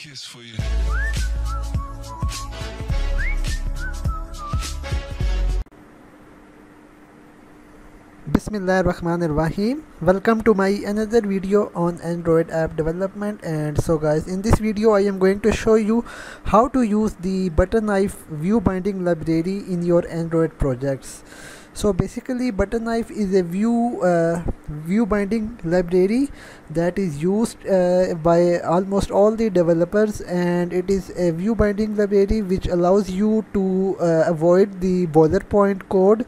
kiss for you. Bismillahirrahmanirrahim. Welcome to my another video on Android app development and so guys in this video I am going to show you how to use the butter knife view binding library in your Android projects. So basically butter knife is a view uh, view binding library that is used uh, by almost all the developers and it is a view binding library which allows you to uh, avoid the boilerplate code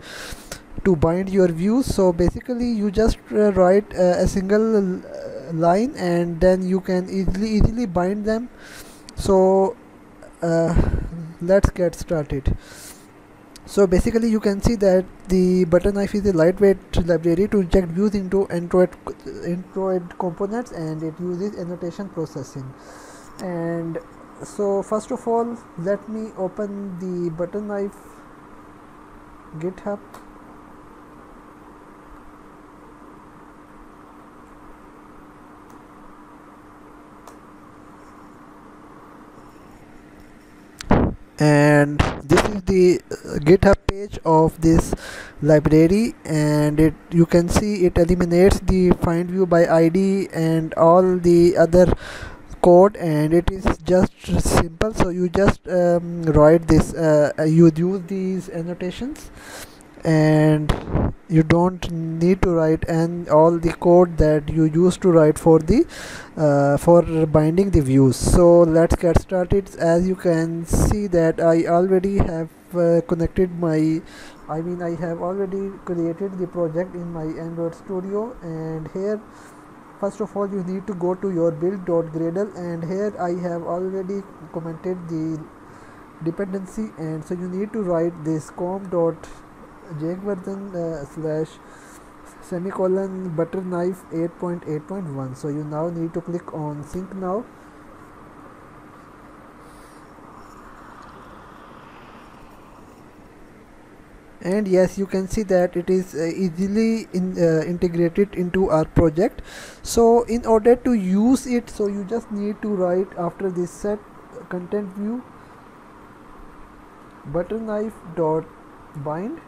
to bind your views. So basically you just uh, write uh, a single uh, line and then you can easily easily bind them. So let's get started so basically you can see that the butter knife is a lightweight library to inject views into android android components and it uses annotation processing. And so first of all let me open the butter knife github. And this is the uh, github page of this library and it you can see it eliminates the find view by id and all the other code and it is just simple. So you just um, write this uh, you use these annotations and you don't need to write and all the code that you used to write for the uh, for binding the views. So let's get started. As you can see that I already have uh, connected my I mean I have already created the project in my Android studio. And here first of all you need to go to your build.gradle and here I have already commented the dependency. And so you need to write this com dot jakewharton uh, slash semicolon butter knife 8.8.1 so you now need to click on sync now. And yes you can see that it is uh, easily in, uh, integrated into our project. So in order to use it so you just need to write after this set content view butter knife dot bind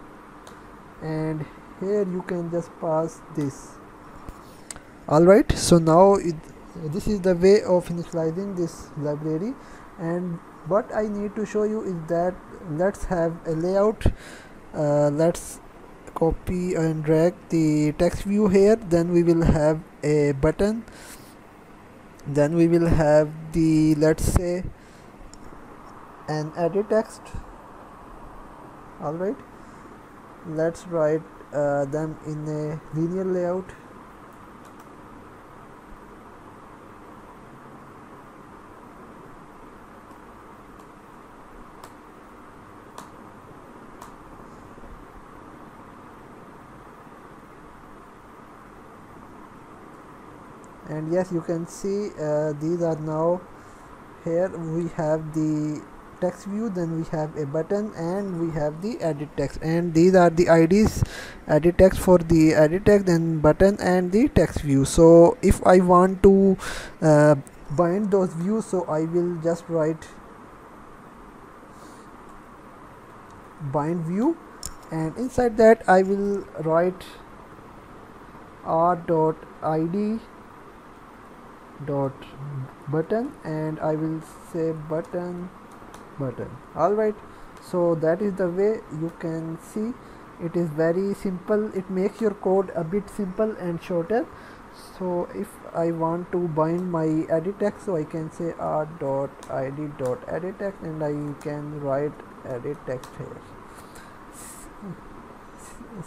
and here you can just pass this. Alright so now it, this is the way of initializing this library. And what I need to show you is that let's have a layout. Uh, let's copy and drag the text view here. Then we will have a button. Then we will have the let's say an edit text. Alright let's write uh, them in a linear layout. And yes you can see uh, these are now here. We have the text view then we have a button and we have the edit text. And these are the IDs edit text for the edit text then button and the text view. So if I want to uh, bind those views so I will just write bind view. And inside that I will write r dot id dot button and I will say button button. Alright so that is the way you can see. It is very simple. It makes your code a bit simple and shorter. So if I want to bind my edit text so I can say r dot id dot edit text and I can write edit text here.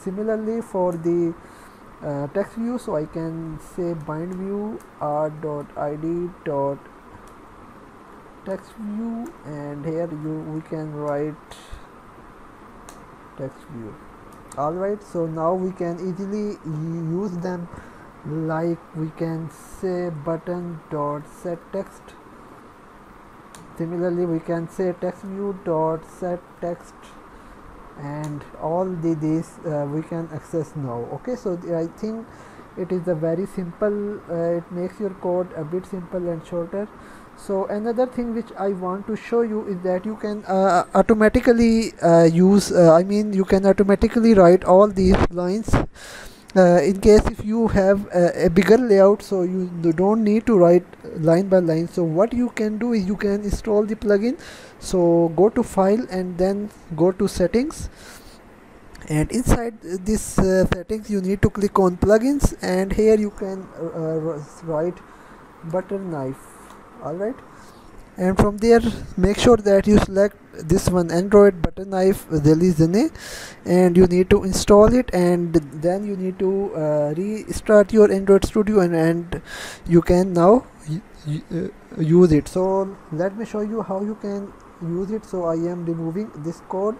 Similarly for the uh, text view so I can say bind view r dot id dot text view and here you we can write text view. Alright so now we can easily use them. Like we can say button dot set text. Similarly we can say text view dot set text. And all the these uh, we can access now. Okay so I think it is a very simple uh, it makes your code a bit simple and shorter so another thing which I want to show you is that you can uh, automatically uh, use uh, I mean you can automatically write all these lines. Uh, in case if you have a, a, bigger layout so you don't need to write line by line. So what you can do is you can install the plugin. So go to file and then go to settings. And inside this uh, settings you need to click on plugins. And here you can uh, write butter knife alright. And from there make sure that you select this one android butter knife Zelezny and you need to install it and then you need to uh, restart your android studio and, and you can now uh, use it. So let me show you how you can use it. So i am removing this code.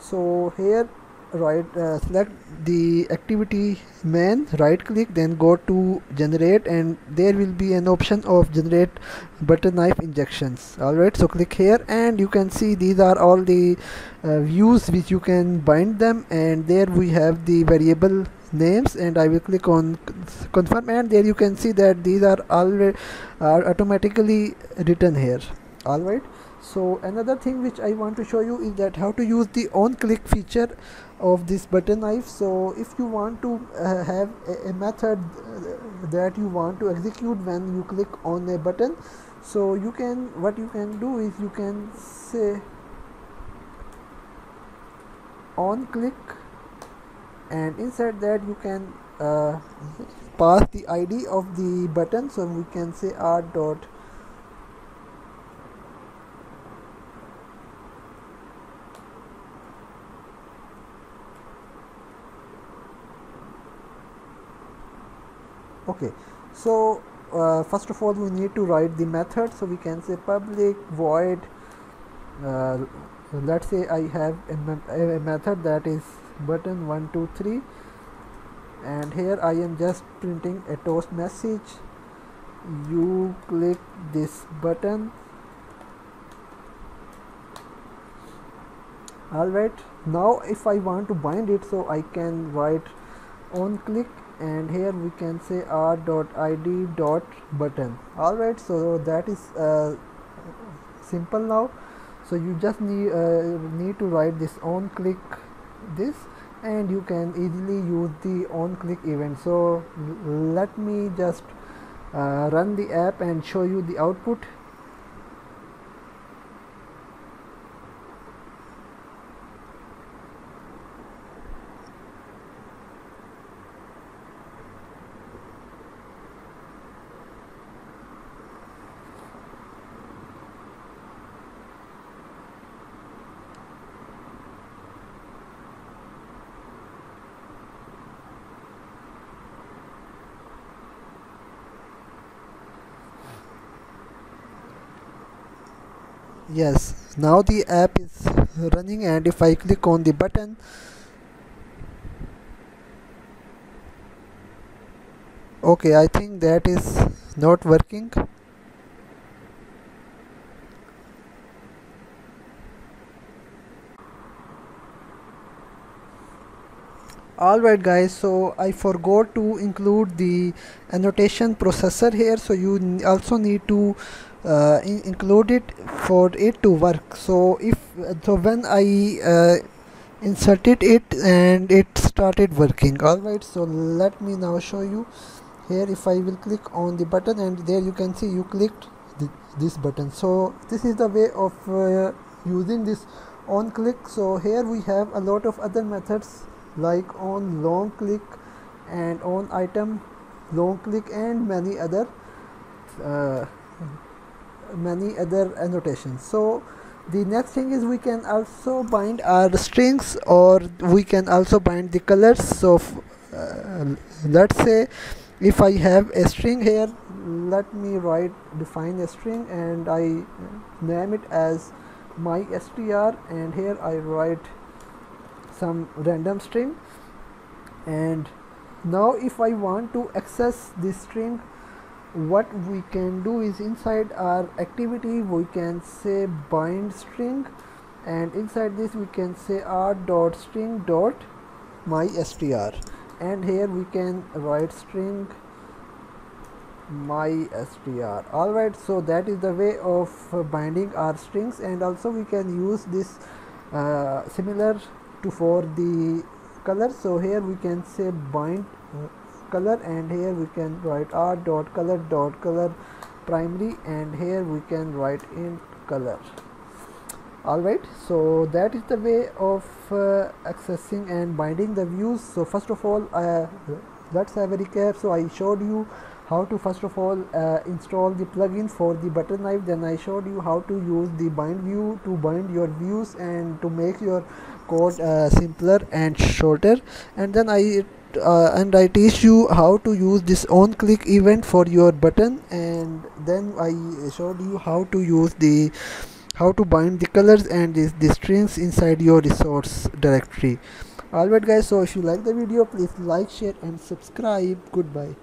So here right uh, select the activity main right click then go to generate and there will be an option of generate butter knife injections. Alright so click here and you can see these are all the uh, views which you can bind them and there we have the variable names and I will click on confirm and there you can see that these are already are automatically written here. Alright so another thing which I want to show you is that how to use the on click feature of this butter knife. So if you want to uh, have a, a method uh, that you want to execute when you click on a button so you can what you can do is you can say on click and inside that you can uh, pass the id of the button. So we can say r dot okay. So uh, first of all we need to write the method. So we can say public void uh, let's say I have a, a, method that is button 123 and here I am just printing a toast message. You click this button. Alright now if I want to bind it so I can write on click and here we can say r dot id dot button alright so that is uh, simple now. So you just need uh, need to write this on click this and you can easily use the on click event. So let me just uh, run the app and show you the output yes. Now the app is running and if I click on the button okay I think that is not working. Alright guys so I forgot to include the annotation processor here so you also need to uh, in include for it to work. So if so when I uh, inserted it and it started working. Alright so let me now show you. Here if I will click on the button and there you can see you clicked th this button. So this is the way of uh, using this on click. So here we have a lot of other methods like on long click and on item long click and many other uh, many other annotations. So the next thing is we can also bind our strings or we can also bind the colors. So uh, let's say if I have a string here let me write define a string and I name it as my str and here I write some random string. And now if I want to access this string what we can do is inside our activity we can say bind string and inside this we can say r dot string dot my str. And here we can write string my str. Alright so that is the way of binding our strings and also we can use this uh, similar to for the color. So here we can say bind uh, color and here we can write r dot color dot color primary and here we can write in color. Alright so that is the way of uh, accessing and binding the views. So first of all uh, let's have a recap so I showed you how to first of all uh, install the plugin for the butter knife. Then I showed you how to use the bind view to bind your views and to make your code uh, simpler and shorter. And then I uh, and I teach you how to use this on click event for your button. And then I showed you how to use the how to bind the colors and the, the strings inside your resource directory. Alright guys. So if you like the video please like share and subscribe. Goodbye